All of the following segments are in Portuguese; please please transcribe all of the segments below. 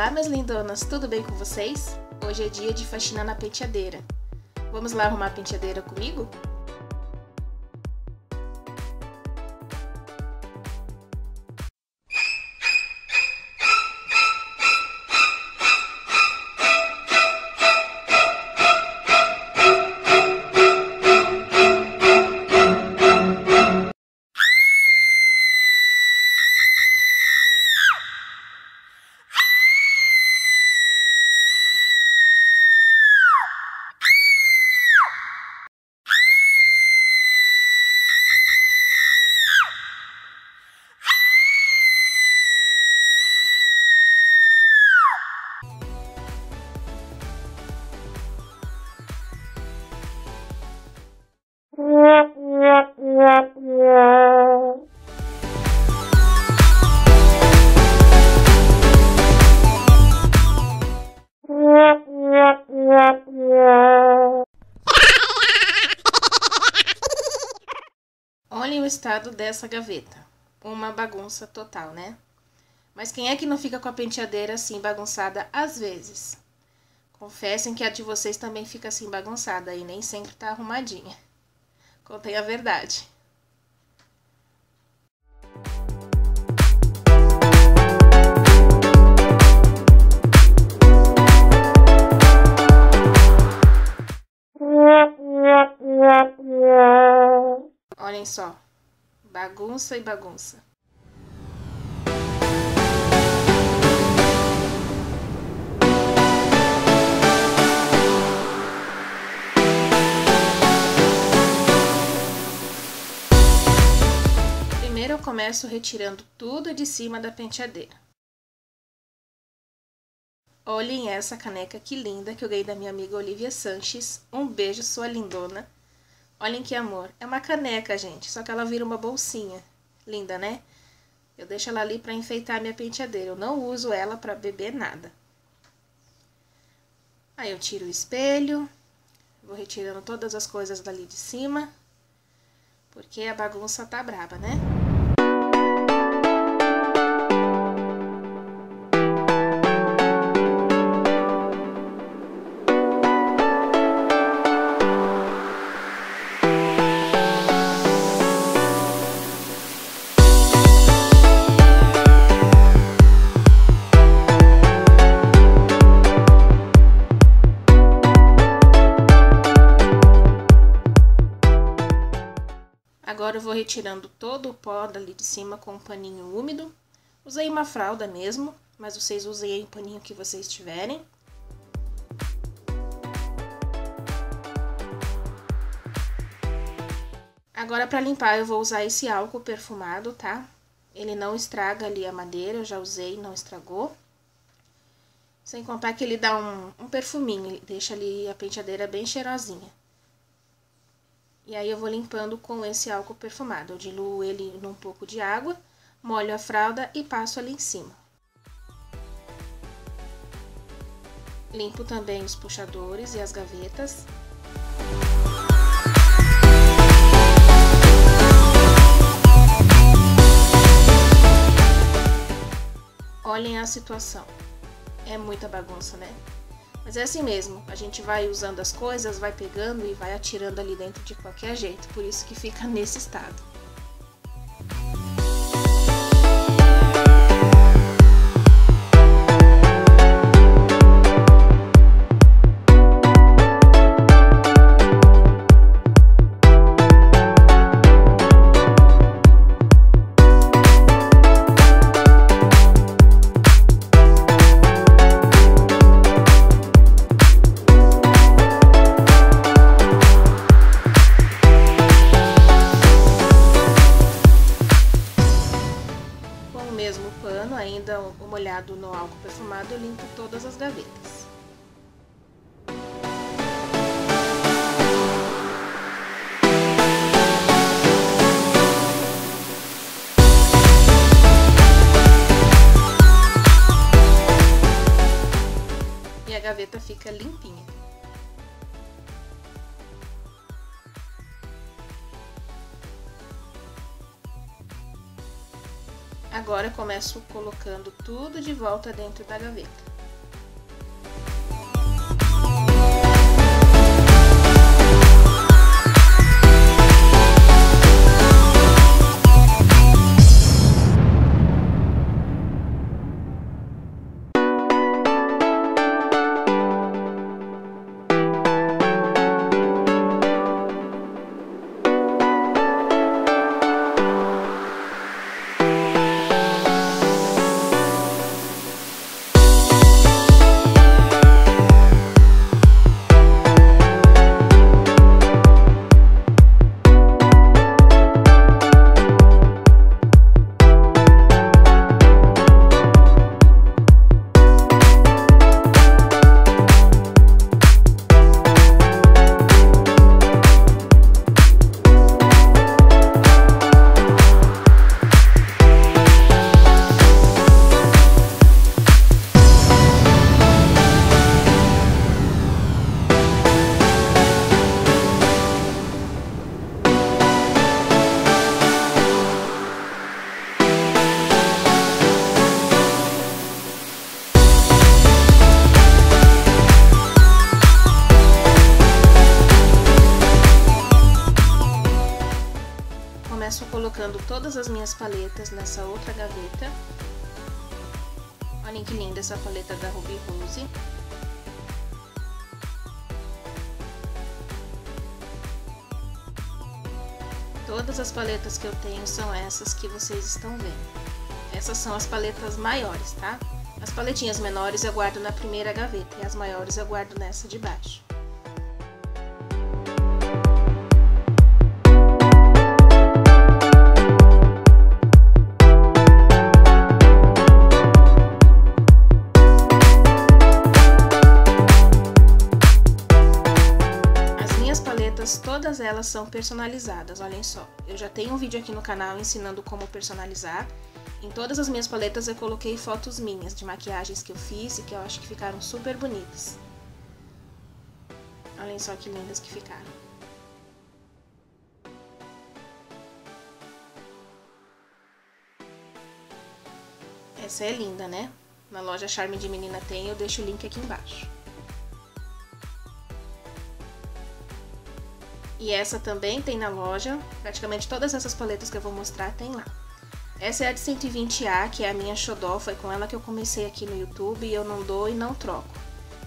Olá, minhas lindonas, tudo bem com vocês? Hoje é dia de faxina na penteadeira. Vamos lá arrumar a penteadeira comigo? Estado dessa gaveta. Uma bagunça total, né? Mas quem é que não fica com a penteadeira assim bagunçada às vezes? Confessem que a de vocês também fica assim bagunçada e nem sempre tá arrumadinha. Contei a verdade. Olhem só. Bagunça e bagunça. Primeiro eu começo retirando tudo de cima da penteadeira. Olhem essa caneca que linda que eu ganhei da minha amiga Olivia Sanches. Um beijo, sua lindona. Olhem que amor. É uma caneca, gente, só que ela vira uma bolsinha. Linda, né? Eu deixo ela ali para enfeitar minha penteadeira. Eu não uso ela para beber nada. Aí eu tiro o espelho. Vou retirando todas as coisas dali de cima. Porque a bagunça tá braba, né? Agora eu vou retirando todo o pó dali de cima com um paninho úmido. Usei uma fralda mesmo, mas vocês usem aí o paninho que vocês tiverem. Agora para limpar eu vou usar esse álcool perfumado, tá? Ele não estraga ali a madeira, eu já usei, não estragou. Sem contar que ele dá um, um perfuminho, deixa ali a penteadeira bem cheirosinha. E aí eu vou limpando com esse álcool perfumado. Eu diluo ele num pouco de água, molho a fralda e passo ali em cima. Limpo também os puxadores e as gavetas. Olhem a situação. É muita bagunça, né? Mas é assim mesmo, a gente vai usando as coisas, vai pegando e vai atirando ali dentro de qualquer jeito, por isso que fica nesse estado. No álcool perfumado, limpo todas as gavetas. E a gaveta fica limpinha. Agora começo colocando tudo de volta dentro da gaveta. Todas as minhas paletas nessa outra gaveta. Olhem que linda essa paleta da Ruby Rose. Todas as paletas que eu tenho são essas que vocês estão vendo. Essas são as paletas maiores, tá? As paletinhas menores eu guardo na primeira gaveta e as maiores eu guardo nessa de baixo. Elas são personalizadas, olhem só. Eu já tenho um vídeo aqui no canal ensinando como personalizar. Em todas as minhas paletas eu coloquei fotos minhas de maquiagens que eu fiz e que eu acho que ficaram super bonitas. Olhem só que lindas que ficaram. Essa é linda, né? Na loja Charme de Menina tem, eu deixo o link aqui embaixo. E essa também tem na loja. Praticamente todas essas paletas que eu vou mostrar tem lá. Essa é a de 120A, que é a minha xodó. Foi com ela que eu comecei aqui no YouTube e eu não dou e não troco.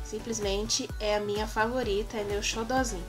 Simplesmente é a minha favorita, é meu xodózinho.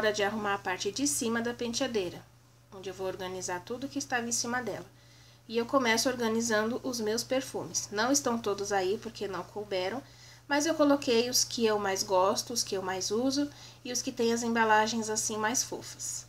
Hora de arrumar a parte de cima da penteadeira, onde eu vou organizar tudo que estava em cima dela. E eu começo organizando os meus perfumes. Não estão todos aí porque não couberam, mas eu coloquei os que eu mais gosto, os que eu mais uso e os que têm as embalagens assim mais fofas.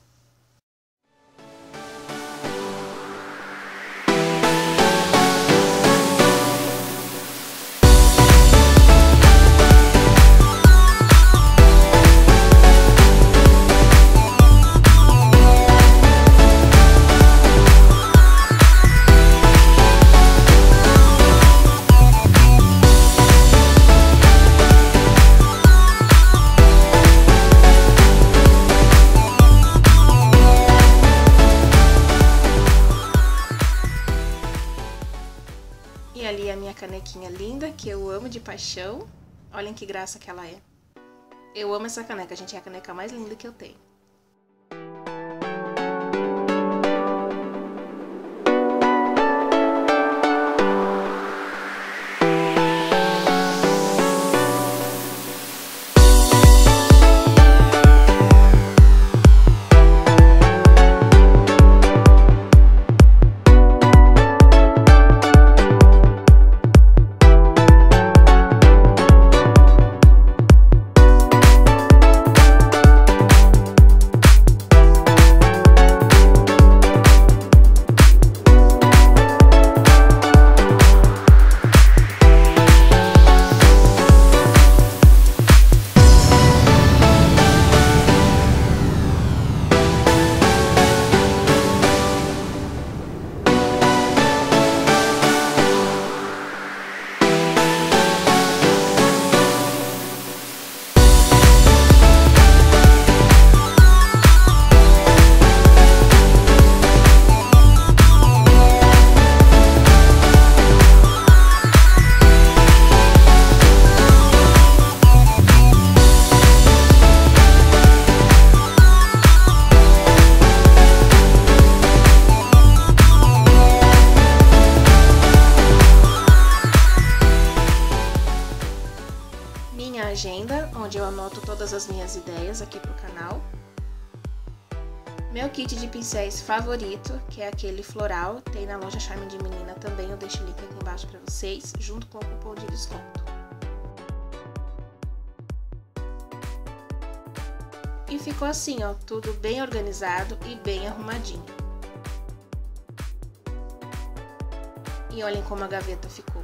Paixão. Olhem que graça que ela é. Eu amo essa caneca, gente, é a caneca mais linda que eu tenho. Eu anoto todas as minhas ideias aqui pro canal. Meu kit de pincéis favorito, que é aquele floral, tem na loja Charme de Menina também, eu deixo o link aqui embaixo para vocês, junto com o cupom de desconto. E ficou assim, ó, tudo bem organizado e bem arrumadinho. E olhem como a gaveta ficou.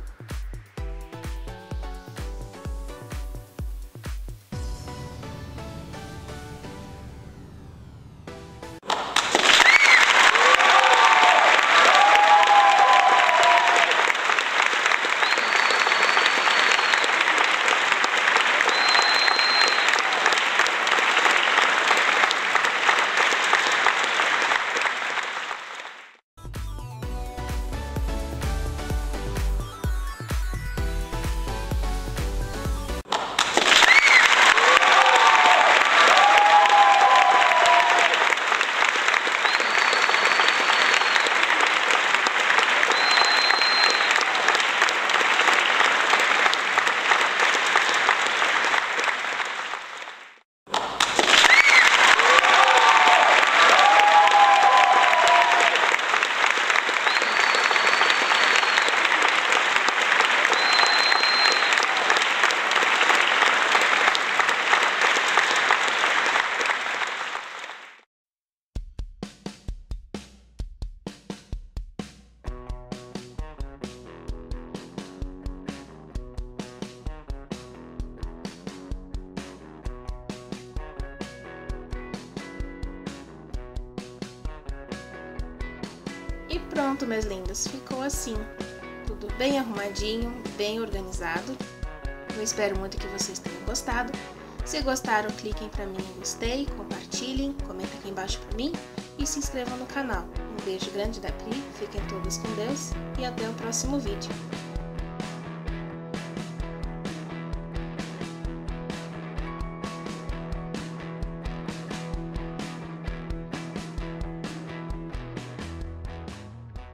Ficou assim. Tudo bem arrumadinho, bem organizado. Eu espero muito que vocês tenham gostado. Se gostaram, cliquem para mim em gostei, compartilhem, comentem aqui embaixo para mim e se inscrevam no canal. Um beijo grande da Pri, fiquem todos com Deus e até o próximo vídeo.